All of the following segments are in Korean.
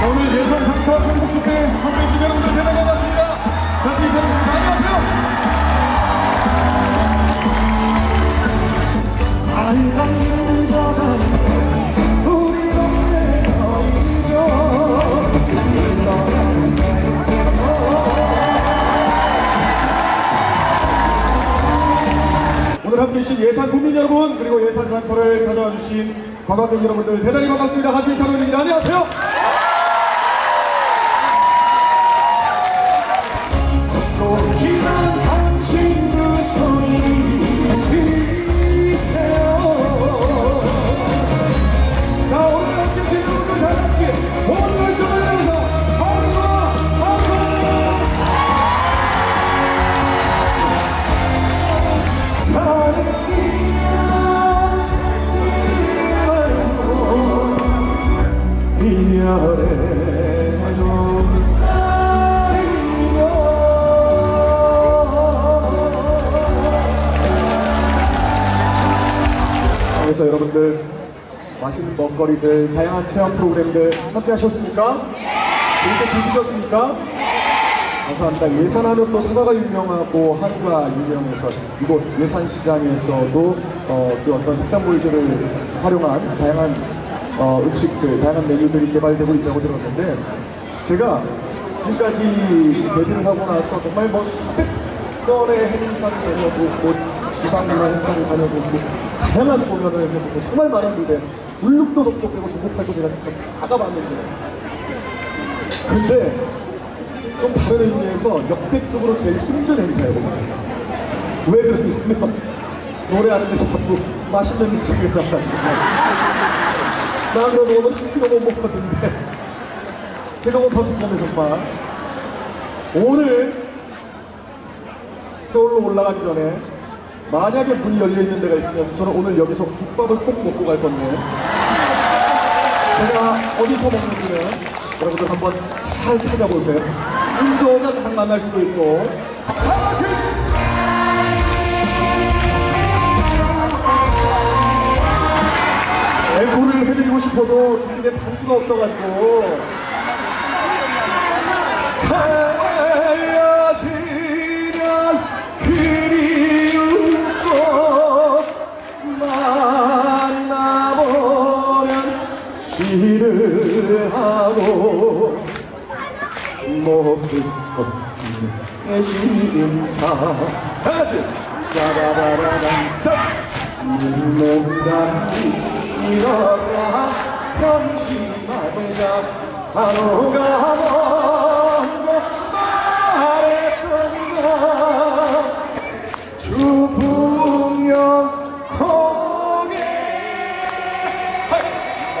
자, 오늘 예산 장터 전국축제 함께 해 주신 여러분들 대단히 반갑습니다. 다시 여러분 안녕하세요. 알고 자가 우리 동네 어이죠 오늘 함께 해주신 예산 국민 여러분 그리고 예산 장터를 찾아와 주신 관광객 여러분들 대단히 반갑습니다. 가수의 찬원입니다. 안녕하세요. 여러분들 맛있는 먹거리들, 다양한 체험 프로그램들 함께 하셨습니까? 재밌게 즐기셨습니까? 감사합니다. 예산 하면 또 사과가 유명하고 한우가 유명해서 이곳 예산시장에서도 어, 그 어떤 특산물들을 활용한 다양한 어, 음식들, 다양한 메뉴들이 개발되고 있다고 들었는데 제가 지금까지 데뷔를 하고 나서 정말 뭐 수백 건의 행사를 다녀보고 뭐 지방문화 행사를 다녀보고 다양한 공연을 해보고 정말 많은 무대 울릉도 덕도 빼고 전국팔도 제가 직접 다 가봤는데 근데 좀 다른 의미에서 역대급으로 제일 힘든 행사예요. 왜 그러냐면 노래하는데 자꾸 맛있는 음식을 나가지고 난 그래도 오늘 10kg 못 먹었는데 배가 고파 죽겠네 정말 오늘 서울로 올라가기 전에 만약에 문이 열려있는 데가 있으면 저는 오늘 여기서 국밥을 꼭 먹고 갈 건데 제가 어디서 먹는지는 여러분들 한번 잘 찾아보세요. 운 좋으면 딱 만날 수도 있고. 다 같이! 앵콜을 해드리고 싶어도 준비된 반주가 없어가지고. 몹쓸 것의 시임사. 다같이. 짜라라라란 자 눈물담이 일어나 편지말자 한우가 먼저 말했던 것 주풍령 공에. 낙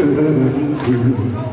야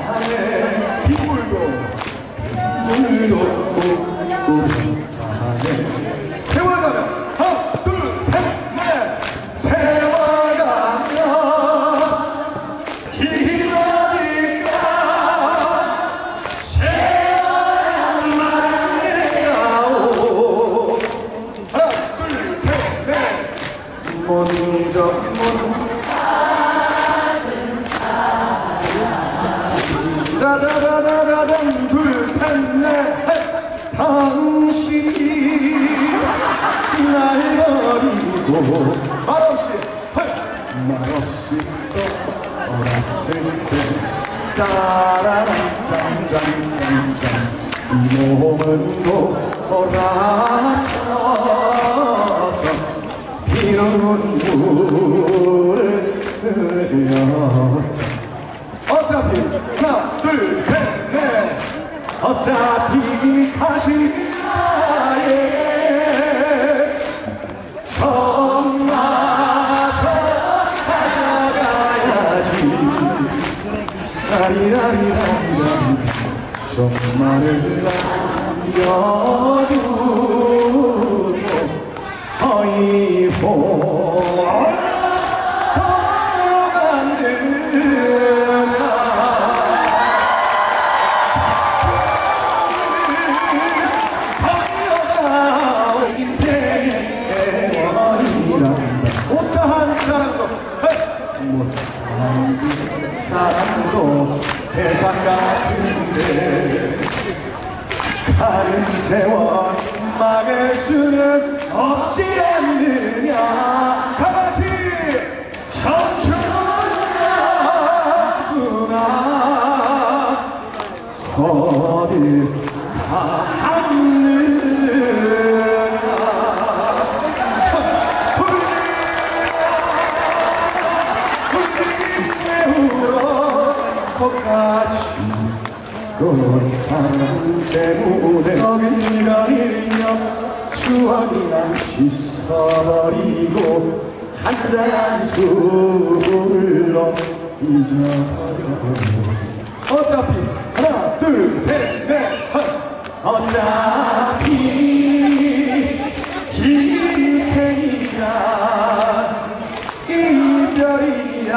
오랜만에 빗물도 물도 오랜 둘셋넷 당신이 날 버리고 말없이 헤! 말없이 떠났을 때 짜라란 짠짠짠짠 이 몸은 돌아서서 비오는 물을 흘려 어차피 둘셋넷 어차피 다시 나의 정마저 가져가야지. 라리라리라리라리. 정말을 남겨두고 어이 호 못다한 사랑도 못다한 사랑도 대상 같은데 다른 세월 막을 수는 없지 않느냐. 다 같이 청춘이구나. 어딜 갔 그 사랑 때문에 잃으며 추억이나 씻어버리고 한 잔 술로 잊어버려 어차피 하나 둘셋넷 어차피 인생이란 이별이야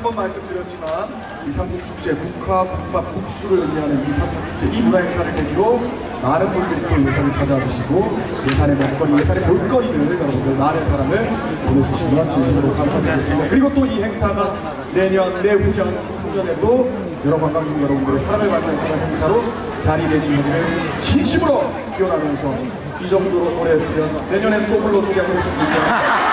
한 번 말씀드렸지만 이삼국축제 국화, 국밥, 국수를 의미하는 이삼국축제 이 문화 행사를 계기로 많은 분들이 또 예산을 찾아주시고 예산의 먹거리, 예산의 볼거리를 여러분들 많은 사랑을 보내주시면 진심으로 감사드리겠습니다. 그리고 또 이 행사가 내년, 내후년, 후년에도 여러 관광객 여러분들의 사랑을 받는 그런 행사로 자리매김을 진심으로 기원하면서 이 정도로 오래 했으면 내년엔 또 불러주지 않겠습니까?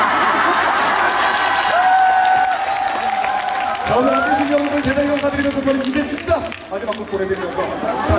오늘 와주신 여러분들 대단히 감사드리면서 저는 이제 진짜 마지막 곡 보내드리면서